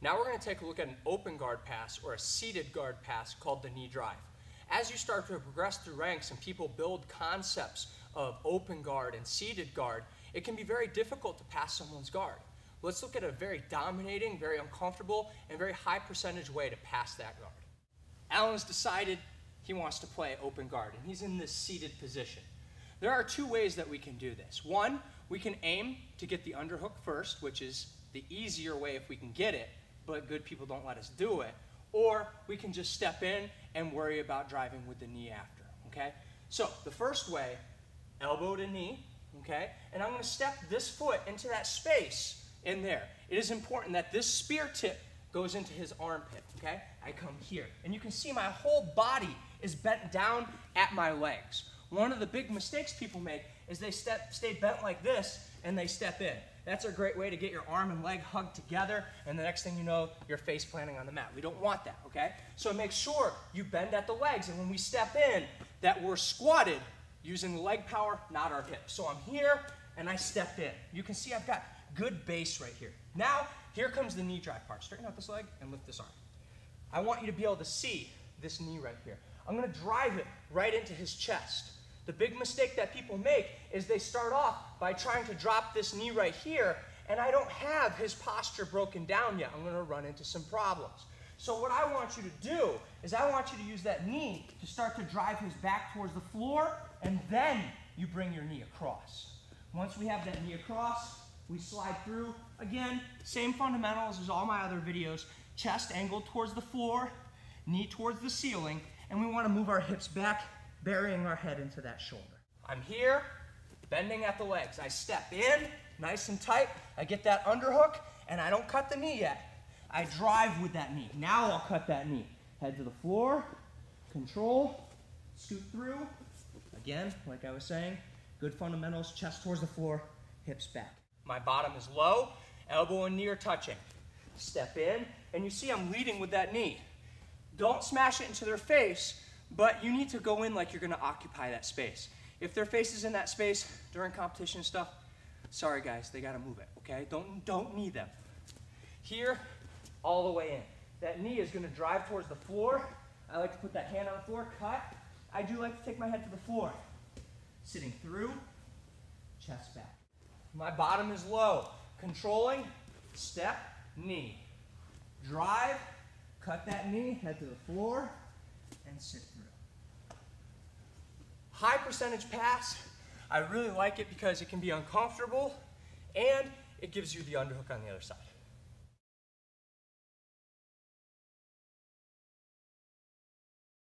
Now we're going to take a look at an open guard pass or a seated guard pass called the knee drive. As you start to progress through ranks and people build concepts of open guard and seated guard, it can be very difficult to pass someone's guard. Let's look at a very dominating, very uncomfortable, and very high percentage way to pass that guard. Alan's decided he wants to play open guard, and he's in this seated position. There are two ways that we can do this. One, we can aim to get the underhook first, which is the easier way if we can get it, but good people don't let us do it. Or we can just step in and worry about driving with the knee after, okay? So the first way, elbow to knee, okay? And I'm gonna step this foot into that space in there. It is important that this spear tip goes into his armpit, okay? I come here. And you can see my whole body is bent down at my legs. One of the big mistakes people make is they step, stay bent like this and they step in. That's a great way to get your arm and leg hugged together, and the next thing you know, you're face planting on the mat. We don't want that, okay? So make sure you bend at the legs, and when we step in, that we're squatted using leg power, not our hips. So I'm here, and I step in. You can see I've got good base right here. Now, here comes the knee drive part. Straighten out this leg and lift this arm. I want you to be able to see this knee right here. I'm gonna drive it right into his chest. The big mistake that people make is they start off by trying to drop this knee right here, and I don't have his posture broken down yet. I'm gonna run into some problems. So what I want you to do is I want you to use that knee to start to drive his back towards the floor, and then you bring your knee across. Once we have that knee across, we slide through. Again, same fundamentals as all my other videos. Chest angled towards the floor, knee towards the ceiling, and we wanna move our hips back burying our head into that shoulder. I'm here, bending at the legs. I step in, nice and tight. I get that underhook, and I don't cut the knee yet. I drive with that knee. Now I'll cut that knee. Head to the floor, control, scoot through. Again, like I was saying, good fundamentals, chest towards the floor, hips back. My bottom is low, elbow and knee are touching. Step in, and you see I'm leading with that knee. Don't smash it into their face, but you need to go in like you're gonna occupy that space. If their face is in that space during competition stuff, sorry guys, they gotta move it, okay? Don't, don't knee them. Here, all the way in. That knee is gonna drive towards the floor. I like to put that hand on the floor, cut. I do like to take my head to the floor. Sitting through, chest back. My bottom is low. Controlling, step, knee. Drive, cut that knee, head to the floor, and sit through. High percentage pass, I really like it because it can be uncomfortable and it gives you the underhook on the other side.